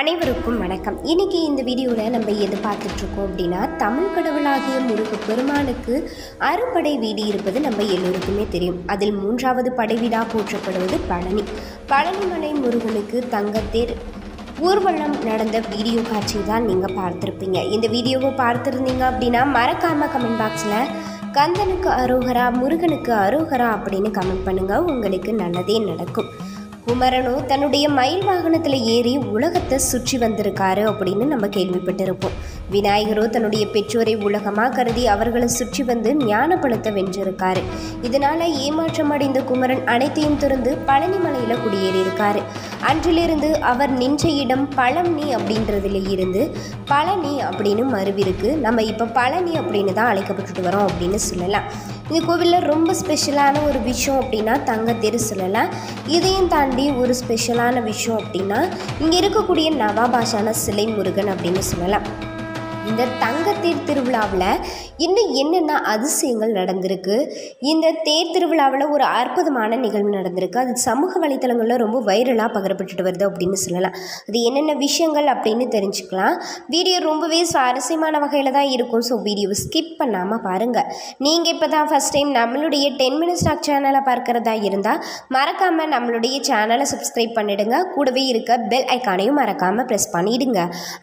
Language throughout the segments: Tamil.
அனைவருக்கும் வணக்கம். இன்றைக்கி இந்த வீடியோவில் நம்ம எது பார்த்துட்ருக்கோம் அப்படின்னா தமிழ் கடவுளாகிய முருக பெருமானுக்கு அறுபடை வீடு இருப்பது நம்ம எல்லோருக்குமே தெரியும். அதில் மூன்றாவது படைவீடாக போற்றப்படுவது பழனி. பழனிமலை முருகனுக்கு தங்கத்தேர் ஊர்வலம் நடந்த வீடியோ காட்சி தான் நீங்கள் பார்த்துருப்பீங்க. இந்த வீடியோவை பார்த்துருந்தீங்க அப்படின்னா மறக்காமல் கமெண்ட் பாக்ஸில் கந்தனுக்கு அரோகரா முருகனுக்கு அரோகரா அப்படின்னு கமெண்ட் பண்ணுங்கள் உங்களுக்கு நல்லதே நடக்கும். குமரனும் தன்னுடைய மயில் வாகனத்தில் ஏறி உலகத்தை சுற்றி வந்திருக்காரு அப்படின்னு நம்ம கேள்விப்பட்டிருப்போம். விநாயகரோ தன்னுடைய பெற்றோரை உலகமாக கருதி அவர்களை சுற்றி வந்து ஞானப்படுத்த வென்றிருக்காரு. இதனால ஏமாற்றம் அடைந்த குமரன் அனைத்தையும் திறந்து பழனி மலையில் குடியேறியிருக்காரு. அன்றிலிருந்து அவர் நின்ற இடம் பழனி அப்படின்றதுல இருந்து பழனி அப்படின்னு மறுவிருக்கு நம்ம இப்போ பழனி அப்படின்னு தான் அழைக்கப்பட்டுட்டு வரோம் அப்படின்னு சொல்லலாம். இந்த கோவிலில் ரொம்ப ஸ்பெஷலான ஒரு விஷயம் அப்படின்னா தங்கத்தேர் சொல்லலாம். இதையும் தாண்டி ஒரு ஸ்பெஷலான விஷயம் அப்படின்னா இங்கே இருக்கக்கூடிய நவாபாஷான சிலை முருகன் அப்படின்னு சொல்லலாம். இந்த தங்கத்தேர் திருவிழாவில் இன்னும் என்னென்ன அதிசயங்கள் நடந்திருக்கு? இந்த தேர் திருவிழாவில் ஒரு அற்புதமான நிகழ்வு நடந்திருக்கு. அது சமூக வலைத்தளங்களில் ரொம்ப வைரலாக பகிரப்பட்டுட்டு வருது அப்படின்னு சொல்லலாம். அது என்னென்ன விஷயங்கள் அப்படின்னு தெரிஞ்சுக்கலாம். வீடியோ ரொம்பவே சுவாரஸ்யமான வகையில் தான் இருக்கும். ஸோ வீடியோவை ஸ்கிப் பண்ணாமல் பாருங்கள் நீங்கள் இப்போ தான் ஃபஸ்ட் டைம் நம்மளுடைய டென் மினிட்ஸ் டாக் சேனலை பார்க்குறதா இருந்தால் மறக்காமல் நம்மளுடைய சேனலை சப்ஸ்கிரைப் பண்ணிடுங்க. கூடவே இருக்க பெல் ஐக்கானையும் மறக்காமல் ப்ரெஸ் பண்ணிடுங்க.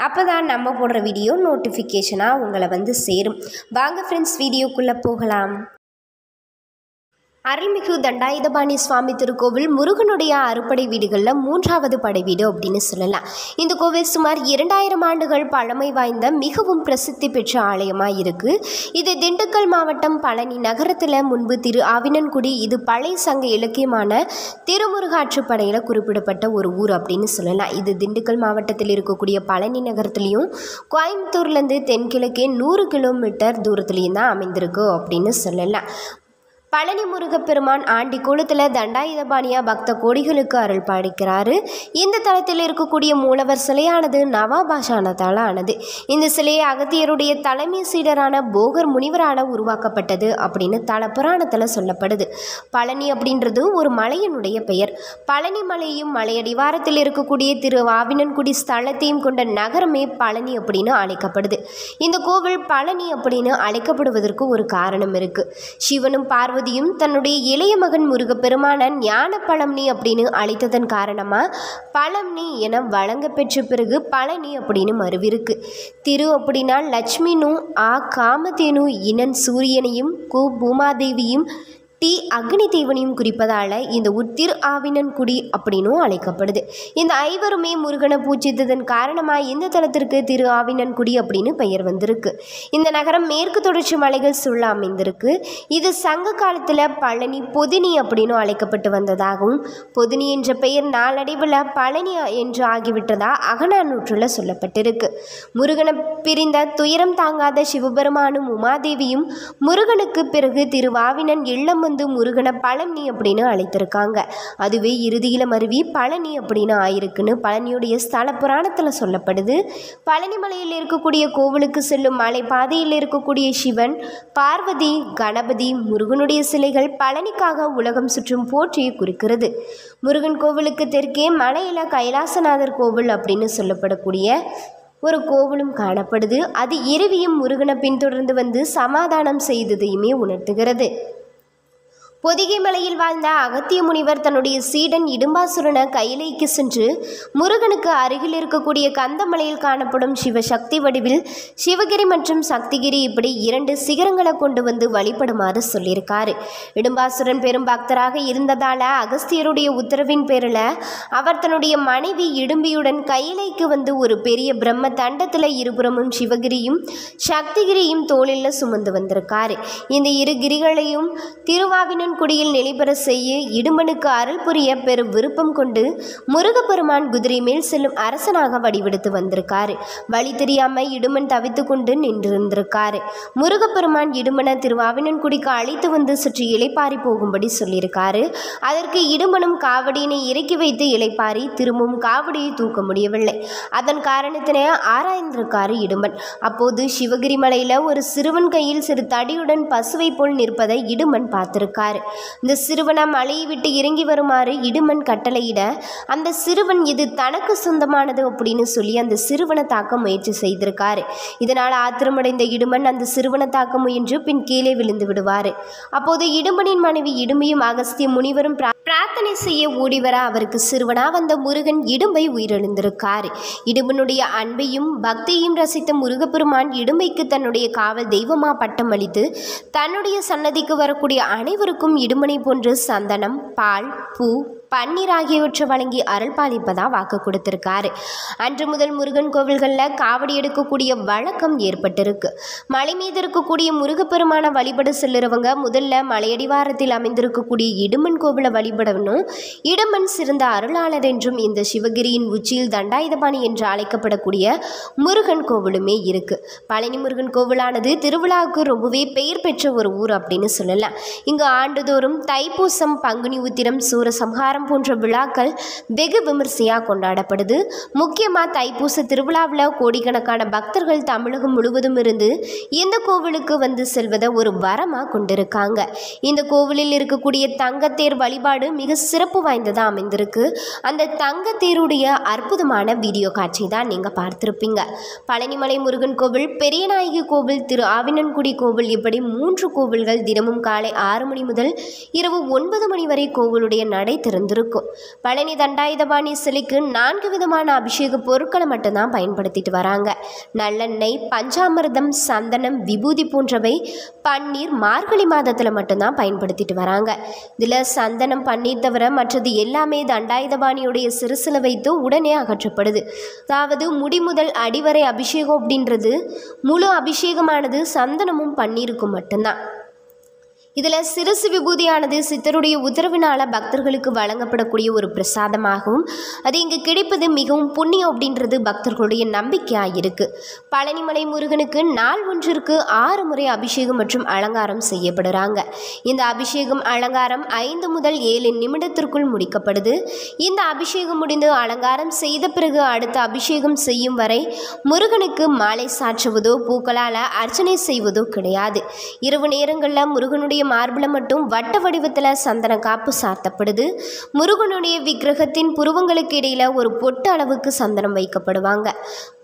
அப்போ தான் நம்ம போடுற வீடியோ நோட்டிஃபிகேஷனாக உங்களை வந்து சேரும். வாங்க ஃப்ரெண்ட்ஸ் வீடியோக்குள்ளே போகலாம். அருள்மிகு தண்டாயுதபாணி சுவாமி திருக்கோவில் முருகனுடைய அறுப்படை வீடுகளில் மூன்றாவது படை வீடு அப்படின்னு சொல்லலாம். இந்த கோவில் சுமார் இரண்டாயிரம் ஆண்டுகள் பழமை வாய்ந்த மிகவும் பிரசித்தி பெற்ற ஆலயமாக இருக்குது இது திண்டுக்கல் மாவட்டம் பழனி நகரத்தில் முன்பு திரு ஆவினன்குடி இது பழைய சங்க இலக்கியமான திருமுருகாற்றுப்படையில் குறிப்பிடப்பட்ட ஒரு ஊர் அப்படின்னு சொல்லலாம். இது திண்டுக்கல் மாவட்டத்தில் இருக்கக்கூடிய பழனி நகரத்துலேயும் கோயம்புத்தூர்லேருந்து தென்கிழக்கே நூறு கிலோமீட்டர் தூரத்துலேயும் தான் அமைந்திருக்கு அப்படின்னு சொல்லலாம். பழனி முருகப்பெருமான் ஆண்டி குளத்தில் தண்டாயுதபாணியா பக்த கோடிகளுக்கு அருள் பாடிக்கிறாரு. இந்த தளத்தில் இருக்கக்கூடிய மூலவர் சிலையானது நவாபாஷானதால் ஆனது இந்த சிலையை அகத்தியருடைய தலைமை சீடரான போகர் முனிவரால் உருவாக்கப்பட்டது அப்படின்னு தல புராணத்தில் சொல்லப்படுது. பழனி அப்படின்றது ஒரு மலையினுடைய பெயர். பழனி மலையும் மலையடிவாரத்தில் இருக்கக்கூடிய திரு ஆவினன்குடி ஸ்தலத்தையும் கொண்ட நகரமே பழனி அப்படின்னு அழைக்கப்படுது. இந்த கோவில் பழனி அப்படின்னு அழைக்கப்படுவதற்கு ஒரு காரணம் இருக்கு. சிவனும் பார்வதி பார்வதியும் தன்னுடைய இளைய மகன் முருகப்பெருமான ஞான பழம்னி அப்படின்னு அழைத்ததன் காரணமாக பழம்னி என வழங்க பெற்ற பிறகு பழனி அப்படின்னு மறுவிருக்கு. திரு அப்படின்னா லட்சுமினும் ஆ காமதேனு இனன் சூரியனையும் கு பூமாதேவியும் டி அக்னி தேவனையும் குறிப்பதால் இந்த உத்திர் ஆவினன்குடி அப்படின்னும் அழைக்கப்படுது. இந்த ஐவருமே முருகனை பூஜித்ததன் காரணமாக இந்த தலத்திற்கு திரு ஆவினன்குடி அப்படின்னு பெயர் வந்திருக்கு. இந்த நகரம் மேற்கு தொடர்ச்சி மலைகள் சூழ அமைந்திருக்கு. இது சங்க காலத்தில் பழனி பொதினி அப்படின்னு அழைக்கப்பட்டு வந்ததாகவும் பொதினி என்ற பெயர் நாளடைவில் பழனி என்று ஆகிவிட்டதா அகநானூற்றில் சொல்லப்பட்டிருக்கு. முருகனை பிரிந்த துயரம் தாங்காத சிவபெருமானும் உமாதேவியும் முருகனுக்கு பிறகு திருவாவினன் இல்லம் வந்து முருகனை பழனி அப்படின்னு அழைத்திருக்காங்க. அதுவே இறுதியில் மருவி பழனி அப்படின்னு ஆயிருக்குன்னு பழனியுடைய ஸ்தல புராணத்தில் சொல்லப்படுது. பழனி மலையில் இருக்கக்கூடிய கோவிலுக்கு செல்லும் மலை பாதையில் இருக்கக்கூடிய சிவன் பார்வதி கணபதி முருகனுடைய சிலைகள் பழனிக்காக உலகம் சுற்றும் போற்றியை குறிக்கிறது. முருகன் கோவிலுக்கு தெற்கே மலையில் கைலாசநாதர் கோவில் அப்படின்னு சொல்லப்படக்கூடிய ஒரு கோவிலும் காணப்படுது. அது இரவியும் முருகனை பின்தொடர்ந்து வந்து சமாதானம் செய்ததையுமே உணர்த்துகிறது. பொதிகை மலையில் வாழ்ந்த அகத்திய முனிவர் தன்னுடைய சீடன் இடும்பாசுரனை கையிலைக்கு சென்று முருகனுக்கு அருகில் இருக்கக்கூடிய கந்தமலையில் காணப்படும் சிவசக்தி வடிவில் சிவகிரி மற்றும் சக்திகிரி இப்படி இரண்டு சிகரங்களை கொண்டு வந்து வழிபடுமாறு சொல்லியிருக்காரு. இடும்பாசுரன் பெரும் பக்தராக இருந்ததால அகஸ்தியருடைய உத்தரவின் பேரில் அவர் தன்னுடைய மனைவி இடும்பியுடன் கையிலைக்கு வந்து ஒரு பெரிய பிரம்ம தண்டத்தில் இருபுறமும் சிவகிரியும் சக்திகிரியும் தோளில் சுமந்து வந்திருக்காரு. இந்த இரு கிரிகளையும் திருவாவினன் குடியில் நிலைபெற செய்ய இடுமனுக்கு அருள் புரிய பெரும் விருப்பம் கொண்டு முருகப்பெருமான் குதிரை மேல் செல்லும் அரசனாக வடிவெடுத்து வந்திருக்காரு. வழி தெரியாம இடுமன் தவித்து கொண்டு நின்றிருந்திருக்காரு. முருகப்பெருமான் இடுமனை திருவாவினன்குடிக்கு அழைத்து வந்து சுற்றி இலைப்பாரி போகும்படி சொல்லியிருக்காரு. அதற்கு இடுமனும் காவடியினை இறக்கி வைத்து இலைப்பாரி திரும்பவும் காவடியை தூக்க முடியவில்லை. அதன் காரணத்தினே ஆராய்ந்திருக்காரு இடுமன் அப்போது சிவகிரி மலையில ஒரு சிறுவன் கையில் சிறு தடியுடன் பசுவை போல் நிற்பதை இடுமன் பார்த்திருக்காரு. இந்த சிறுவனை மலையை விட்டு இறங்கி வருமாறு இடுமன் கட்டளையிட அந்த சிறுவன் இது தனக்கு சொந்தமானது அப்படின்னு சொல்லி அந்த சிறுவனை தாக்க முயற்சி செய்திருக்காரு. இதனால் ஆத்திரமடைந்த இடுமன் அந்த சிறுவனை தாக்க முயன்று பின் கீழே விழுந்து விடுவார். அப்போது இடுமனின் மனைவி இடுமையும் அகஸ்திய முனிவரும் பிரா- செய்ய ஓடிவர அவருக்கு சிறுவனா வந்த முருகன் இடும்பை உயிரிழந்திருக்கார். இடும்பனுடைய அன்பையும் பக்தியையும் ரசித்த முருகப்பெருமான் இடும்பைக்கு தன்னுடைய காவல் தெய்வமா பட்டம் அளித்து தன்னுடைய சன்னதிக்கு வரக்கூடிய அனைவருக்கும் இடும்பனை போன்று சந்தனம் பால் பூ பன்னீர் ஆகியவற்றை வழங்கி அருள்பாலிப்பதா வாக்கு கொடுத்திருக்காரு. அன்று முதல் முருகன் கோவில்களில் காவடி எடுக்கக்கூடிய வழக்கம் ஏற்பட்டிருக்கு. மலை மீது இருக்கக்கூடிய முருகப்பெருமான வழிபட செல்லுறவங்க முதல்ல மலையடிவாரத்தில் அமைந்திருக்கக்கூடிய இடுமன் கோவிலை வழிபடணும். இடுமன் சிறந்த அருளாளர் என்றும் இந்த சிவகிரியின் உச்சியில் தண்டாயுதபாணி என்று அழைக்கப்படக்கூடிய முருகன் கோவிலுமே இருக்கு. பழனி முருகன் கோவிலானது திருவிழாவுக்கு ரொம்பவே பெயர் பெற்ற ஒரு ஊர் அப்படின்னு சொல்லலாம். இங்கு ஆண்டுதோறும் தைப்பூசம் பங்குனி உத்திரம் சூரசம்ஹாரம் போன்ற விழாக்கள் வெகு விமர்சையாக கொண்டாடப்படுது. முக்கியமாக தைப்பூச திருவிழாவில் கோடிக்கணக்கான பக்தர்கள் தமிழகம் முழுவதும் இருந்து இந்த கோவிலுக்கு வந்து செல்வதை ஒரு வரமாக கொண்டிருக்காங்க. இந்த கோவிலில் இருக்கக்கூடிய தங்கத்தேர் வழிபாடு மிக சிறப்பு வாய்ந்ததாக அமைந்திருக்கு. அந்த தங்கத்தேருடைய அற்புதமான வீடியோ காட்சி தான் நீங்கள் பார்த்துருப்பீங்க. பழனிமலை முருகன் கோவில் பெரியநாயகி கோவில் திரு ஆவினன்குடி கோவில் இப்படி மூன்று கோவில்கள் தினமும் காலை ஆறு மணி முதல் இரவு ஒன்பது மணி வரை கோவிலுடைய நடை இருந்திருக்கும் பழனி தண்டாயுதபாணி சிலைக்கு நான்கு விதமான அபிஷேக பொருட்களை மட்டும்தான் பயன்படுத்திட்டு வராங்க. நல்லெண்ணெய் பஞ்சாமிர்தம் சந்தனம் விபூதி போன்றவை பன்னீர் மார்கழி மாதத்தில் மட்டும்தான் பயன்படுத்திட்டு வராங்க. இதில் சந்தனம் பன்னீர் தவிர மற்றது எல்லாமே தண்டாயுதபாணியுடைய சிறுசில வைத்து உடனே அகற்றப்படுது. அதாவது முடி முதல் அடிவரை அபிஷேகம் அப்படின்றது முழு அபிஷேகமானது சந்தனமும் பன்னீருக்கும் மட்டும்தான். இதில் சிறுசு விபூதியானது சித்தருடைய உத்தரவினால் பக்தர்களுக்கு வழங்கப்படக்கூடிய ஒரு பிரசாதமாகவும் அது இங்கு கிடைப்பது மிகவும் புண்ணியம் அப்படின்றது பக்தர்களுடைய நம்பிக்கையாக இருக்குது பழனிமலை முருகனுக்கு நாள் ஒன்றிற்கு ஆறு முறை அபிஷேகம் மற்றும் அலங்காரம் செய்யப்படுறாங்க. இந்த அபிஷேகம் அலங்காரம் ஐந்து முதல் ஏழு நிமிடத்திற்குள் முடிக்கப்படுது. இந்த அபிஷேகம் முடிந்து அலங்காரம் செய்த பிறகு அடுத்த அபிஷேகம் செய்யும் வரை முருகனுக்கு மாலை சாற்றுவதோ பூக்களால் அர்ச்சனை செய்வதோ கிடையாது. இரவு நேரங்களில் முருகனுடைய மார்பில் மட்டும் வட்ட வடிவத்தில் சந்தன காப்பு சார்த்தப்படுது முருகனுடைய விக்கிரகத்தின் புருவங்களுக்கு இடையில் ஒரு பொட்டு அளவுக்கு சந்தனம் வைக்கப்படுவாங்க.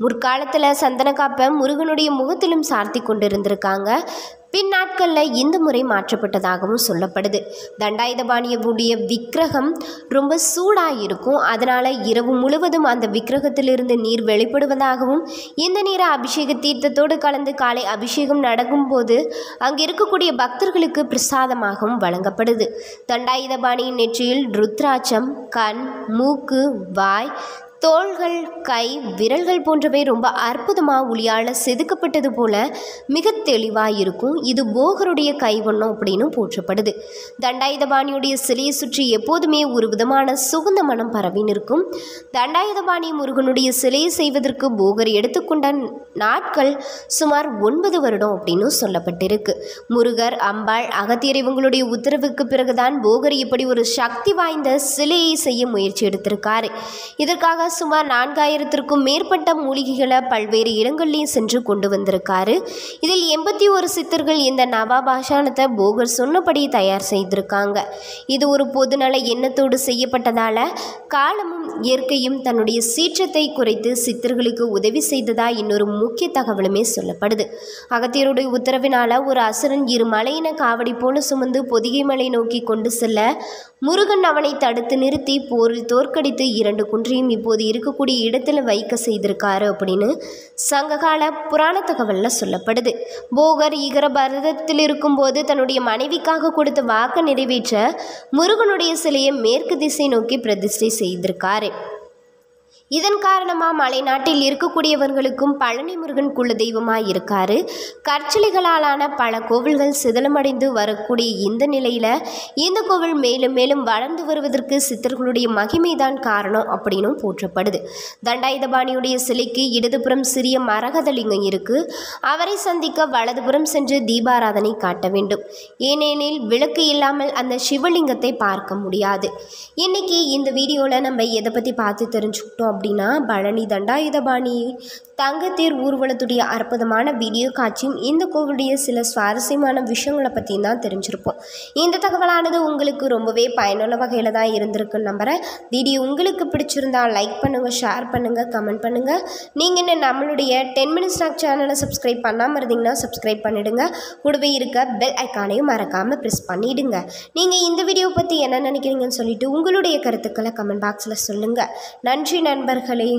முற்காலத்தில் சந்தன காப்பை முருகனுடைய முகத்திலும் சார்த்தி கொண்டு இருந்திருக்காங்க பின்னாட்களில் இந்த முறை மாற்றப்பட்டதாகவும் சொல்லப்படுது. தண்டாயுதபாணியவுடைய விக்கிரகம் ரொம்ப சூடாக இருக்கும் அதனால் இரவு முழுவதும் அந்த விக்கிரகத்திலிருந்து நீர் வெளிப்படுவதாகவும் இந்த நீரை அபிஷேக தீர்த்தத்தோடு கலந்து காலை அபிஷேகம் நடக்கும்போது அங்கே இருக்கக்கூடிய பக்தர்களுக்கு பிரசாதமாகவும் வழங்கப்படுது. தண்டாயுதபாணியின் நெற்றியில் ருத்ராட்சம் கண் மூக்கு வாய் தோள்கள் கை விரல்கள் போன்றவை ரொம்ப அற்புதமாக ஒளியால் செதுக்கப்பட்டது போல மிக தெளிவாக இருக்கும். இது போகருடைய கைவண்ணம் அப்படின்னு போற்றப்படுது. தண்டாயுதபாணியுடைய சிலையை சுற்றி எப்போதுமே ஒரு விதமான சுகந்த மனம் பரவி நிற்கும். தண்டாயுதபாணி முருகனுடைய சிலையை செய்வதற்கு போகர் எடுத்துக்கொண்ட நாட்கள் சுமார் ஒன்பது வருடம் அப்படின்னு சொல்லப்பட்டிருக்கு. முருகர் அம்பாள் அகத்தியர் இவங்களுடைய உத்தரவுக்கு பிறகுதான் போகர் இப்படி ஒரு சக்தி வாய்ந்த சிலையை செய்ய முயற்சி எடுத்திருக்காரு. இதற்காக சுமார் நான்காயிரத்திற்கும் மேற்பட்ட மூலிகைகளை பல்வேறு இடங்கள்லையும் சென்று கொண்டு வந்திருக்காரு. இதில் எண்பத்தி ஒரு சித்தர்கள் இந்த நவாபாஷானத்தை போகர் சொன்னபடி தயார் செய்திருக்காங்க. இது ஒரு பொதுநல எண்ணத்தோடு செய்யப்பட்டதால காலமும் இயற்கையும் தன்னுடைய சீற்றத்தை குறைத்து சித்தர்களுக்கு உதவி செய்ததா இன்னொரு முக்கிய தகவலுமே சொல்லப்படுது. அகத்தியருடைய உத்தரவினால ஒரு அசுரன் இரு மலையின காவடி போல சுமந்து பொதிகை மலை நோக்கி கொண்டு செல்ல முருகன் அவனை தடுத்து நிறுத்தி போரில் தோற்கடித்து இரண்டு குன்றையும் இப்போது இருக்கக்கூடிய இடத்துல வைக்க செய்திருக்காரு அப்படின்னு சங்ககால புராண தகவலில் சொல்லப்படுது. போகர் ஈகர பரதத்தில் இருக்கும்போது தன்னுடைய மனைவிக்காக கொடுத்த வாக்கை நிறைவேற்ற முருகனுடைய சிலையை மேற்கு திசை நோக்கி பிரதிஷ்டை செய்திருக்காரு. இதன் காரணமாக மலைநாட்டில் இருக்கக்கூடியவர்களுக்கும் பழனி முருகன் குல தெய்வமாக இருக்காரு. கற்சிலைகளாலான பல கோவில்கள் சிதலமடைந்து வரக்கூடிய இந்த நிலையில் இந்த கோவில் மேலும் மேலும் வளர்ந்து வருவதற்கு சித்தர்களுடைய மகிமைதான் காரணம் அப்படின்னும் போற்றப்படுது. தண்டாயுதபாணியுடைய சிலைக்கு இடதுபுறம் சிறிய மரகதலிங்கம் இருக்கு. அவரை சந்திக்க வலதுபுறம் சென்று தீபாராதனை காட்ட வேண்டும். ஏனெனில் விளக்கு இல்லாமல் அந்த சிவலிங்கத்தை பார்க்க முடியாது. இன்னைக்கு இந்த வீடியோவில் நம்ம எதை பற்றி பார்த்து தெரிஞ்சுக்கிட்டோம் அப்படின்னா பழனி தண்டாயுதபாணி தங்கத்தேர் ஊர்வலத்துடைய அற்புதமான வீடியோ காட்சியும் இந்த கோவிலுடைய சில சுவாரஸ்யமான விஷயங்களை பற்றியும் தான் தெரிஞ்சிருப்போம். இந்த தகவலானது உங்களுக்கு ரொம்பவே பயனுள்ள வகையில் தான் இருந்திருக்குன்னு நம்புகிறேன் வீடியோ உங்களுக்கு பிடிச்சிருந்தா லைக் பண்ணுங்கள் ஷேர் பண்ணுங்கள் கமெண்ட் பண்ணுங்கள் நீங்கள் என்ன நம்மளுடைய டென் மினிட்ஸ் நாக் சேனலை சப்ஸ்கிரைப் பண்ணாமல் இருந்தீங்கன்னா சப்ஸ்கிரைப் பண்ணிவிடுங்க கூடவே இருக்க பெல் ஐக்கானையும் மறக்காமல் ப்ரெஸ் பண்ணிவிடுங்க நீங்கள் இந்த வீடியோ பற்றி என்ன நினைக்கிறீங்கன்னு சொல்லிட்டு உங்களுடைய கருத்துக்களை கமெண்ட் பாக்ஸில் சொல்லுங்கள் நன்றி நண்பர்களே